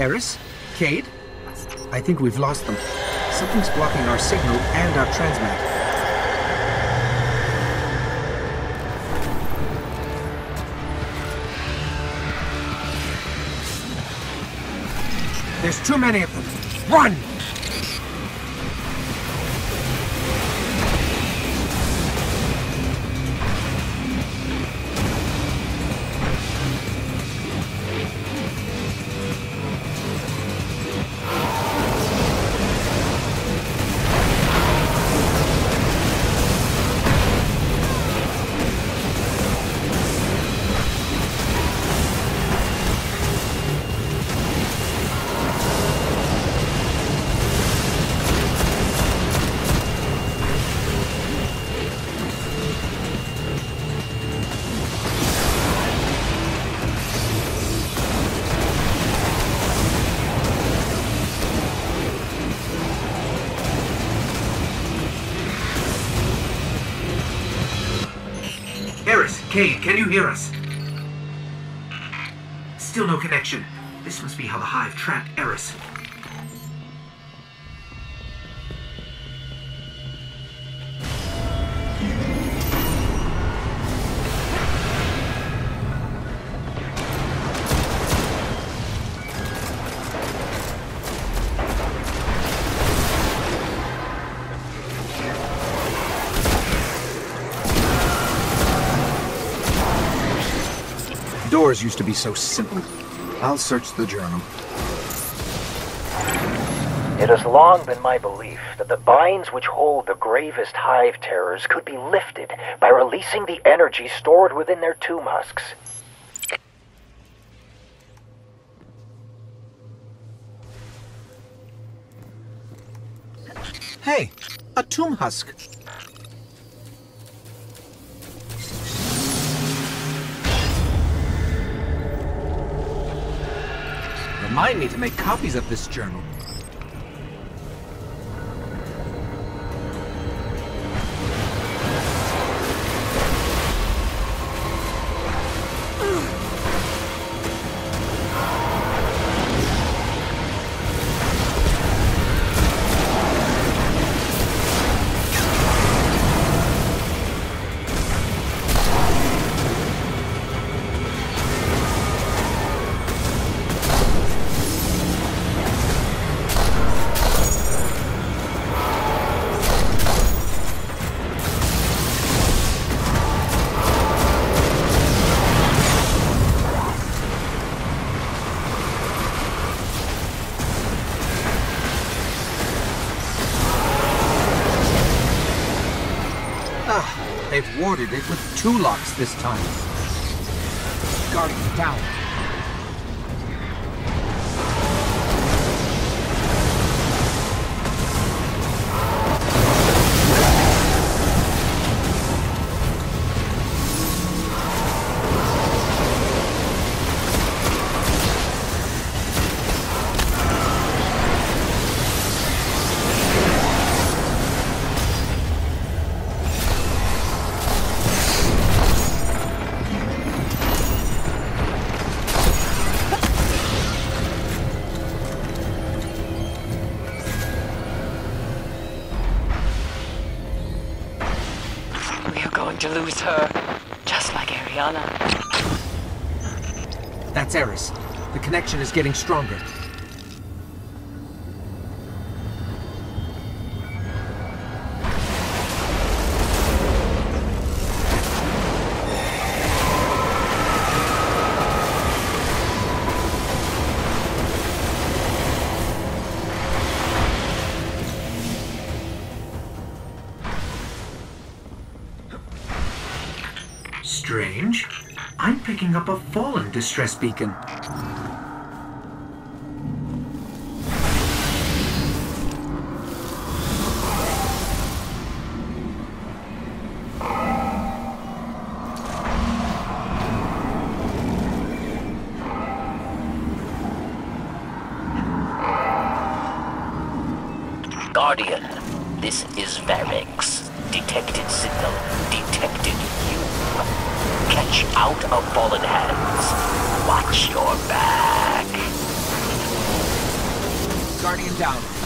Eris? Cayde? I think we've lost them. Something's blocking our signal and our transmat. There's too many of them. Run! Cayde, can you hear us? Still no connection. This must be how the Hive tracked Eris. Doors used to be so simple. I'll search the journal. It has long been my belief that the binds which hold the gravest hive terrors could be lifted by releasing the energy stored within their tomb husks. Hey, a tomb husk. Remind me to make copies of this journal. They've it with two locks this time. Guardian down. That's Eris. The connection is getting stronger. Strange. I'm picking up a fallen distress beacon. Guardian, this is Variks. Detected signal. Detected. Watch out of fallen hands. Watch your back. Guardian down.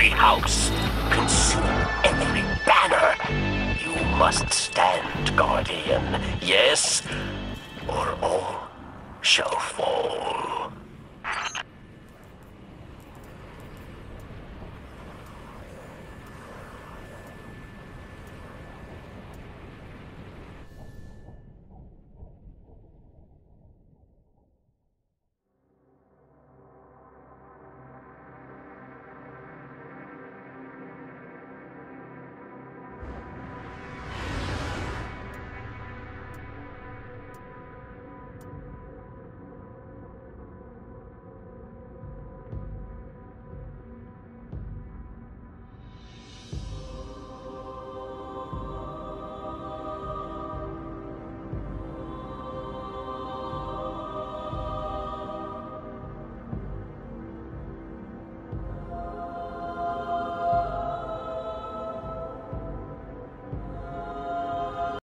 Every house, consume every banner. You must stand, Guardian. Yes, or all shall fall.